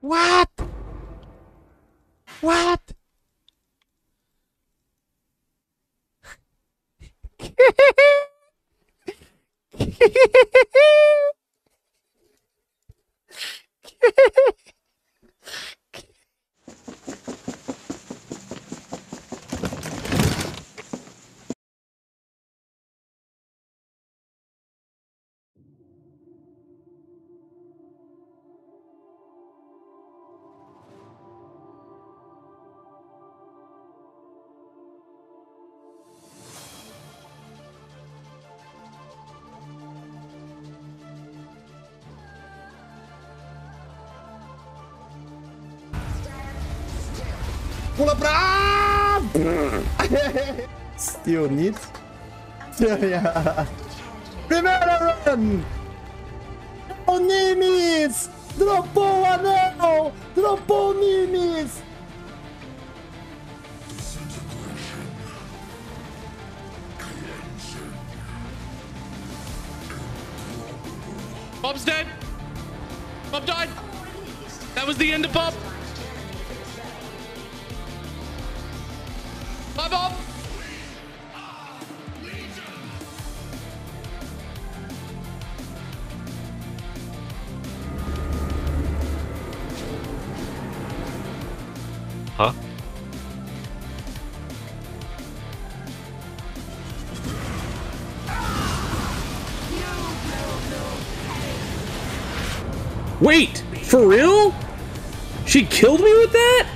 What? What? Pula pra... Still need. Yeah. Primeira run! O Nimis! Dropou o anel! Dropou o Nimis! Bob's dead. Bob died. That was the end of Bob. Huh? Wait, for real? She killed me with that?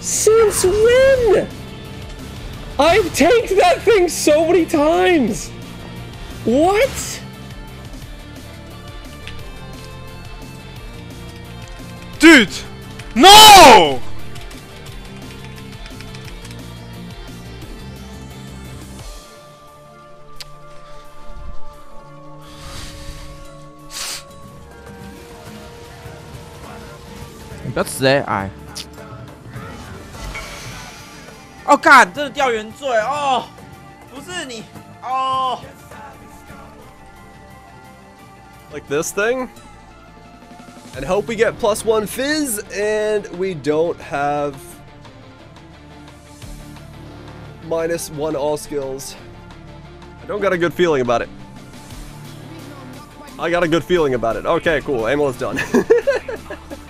Since when? I've tanked that thing so many times. What? Dude! No! That's there. I. 哦，干，真的掉原罪哦！不是你哦。 Like this thing. And hope we get plus one fizz, and we don't have minus one all skills. I don't got a good feeling about it. I got a good feeling about it. Okay, cool. Amulet's done.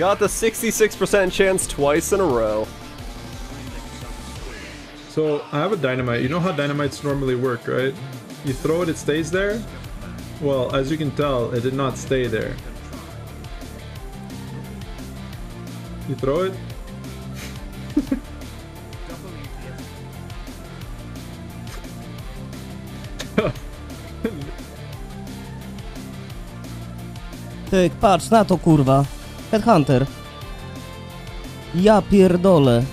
got the 66% chance twice in a row. So I have a dynamite. You know how dynamites normally work, right? You throw it, it stays there. Well, as you can tell, it did not stay there. You throw it. Ty, patrz na to kurwa. Headhunter. Ja pierdolę.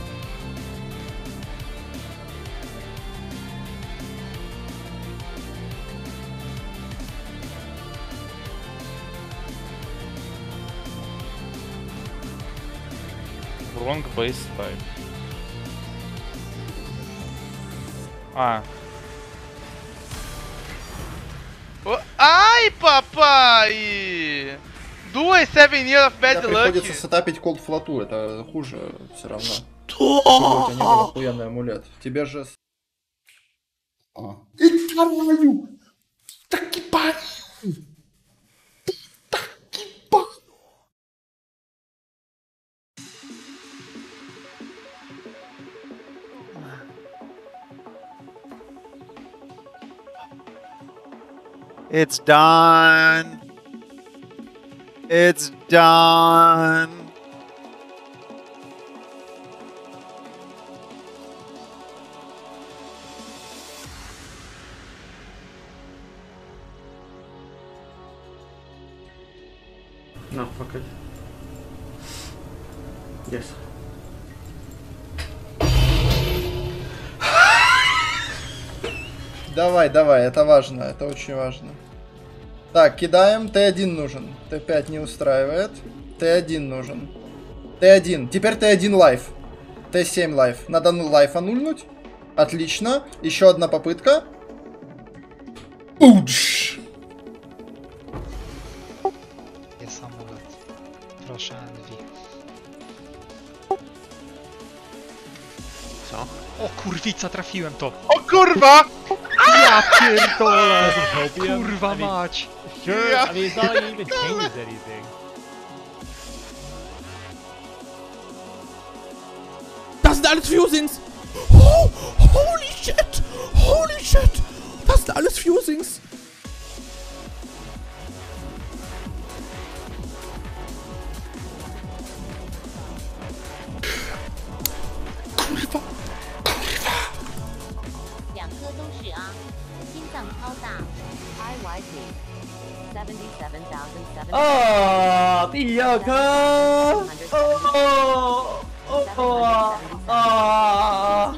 Wrong base type. Ah. Ô, Ai, papai! Duas Seven Years of Bad Luck. приходится сетапить колд флоту, это хуже все равно. Что? У тебя не был охуенный амулет. Тебе же... А. Que pariu! Puta que pariu! It's done. It's done. No, fuck it. Yes. Давай, давай, это важно, это очень важно. Так, кидаем. Т1 нужен. Т5 не устраивает. Т1 нужен. Т1. Теперь Т1 лайф. Т7 лайф. Надо ну лайф анульнуть. Отлично. Еще одна попытка. Удж. Есть амулет. Shandy. Co? O kurwica, trafiłem to! O kurwa! Ja pierdolę! Kurwa mać! Ja pierdolę! Das sind alles Fusings! Oh, holy shit! Holy shit! Das sind alles Fusings! 两颗都是啊，心脏超大。Seventy seven thousand seven. 哦，第二颗，哦哦哦啊！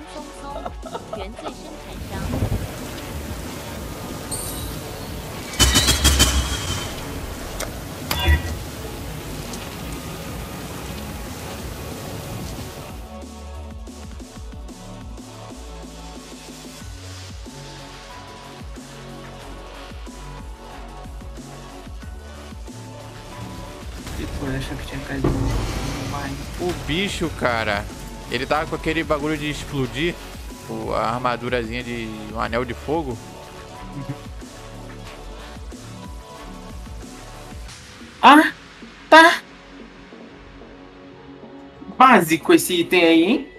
O bicho, cara, ele tava com aquele bagulho de explodir, a armadurazinha de um anel de fogo. Ah, tá. Básico esse item aí, hein?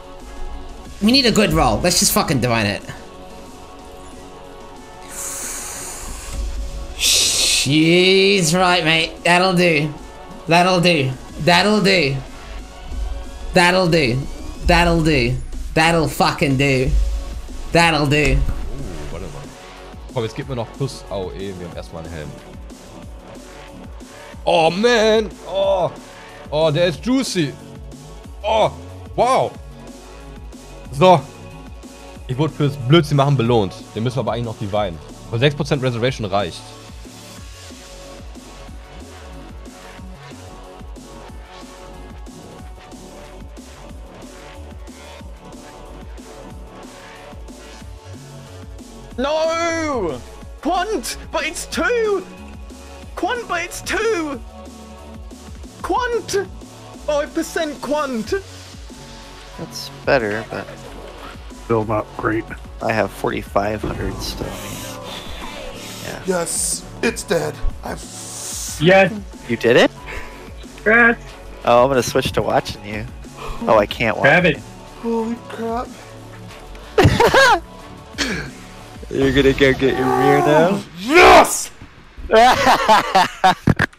We need a good roll. Let's just fucking divine it. She's right, mate. That'll do. That'll do. That'll do. That'll do. That'll do. That'll fucking do. That'll do. Oh, warte mal. Komm, jetzt gib mir noch plus AOE. Wir haben erstmal einen Helm. Oh, man. Oh. Oh, der ist juicy. Oh. Wow. So. Ich wurde fürs Blödsinn machen belohnt. Den müssen wir aber eigentlich noch divine. Aber 6% Reservation reicht. No! Quant! But it's two! Quant, but it's two! Quant! 5% quant! That's better, but Still not great. I have 4,500 still. Yeah. Yes, it's dead. I've. Yes. You did it? Yes. Oh, I'm gonna switch to watching you. Oh, I can't watch. Grab it. Holy crap. You're gonna go get your rear now? Yes!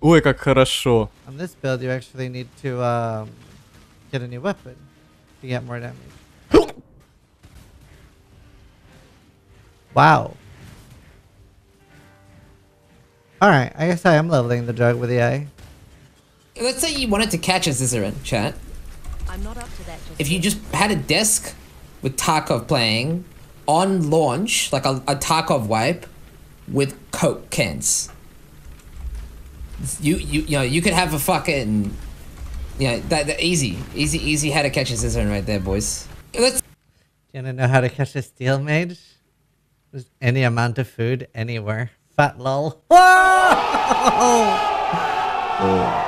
Ой, как хорошо. On this build, you actually need to um, get a new weapon to get more damage. wow. Alright, I guess I am leveling the drug with the eye. Let's say you wanted to catch a Zizaran, chat. I'm not up to that just If you just had a desk with Tarkov playing on launch, like a, a Tarkov wipe with Coke cans. You you you know you could have a fucking you know that, that easy easy easy how to catch a Zizaran right there, boys. Let's Do you wanna know how to catch a Steelmage? Just any amount of food anywhere. Fat lol. Whoa! Oh! Oh.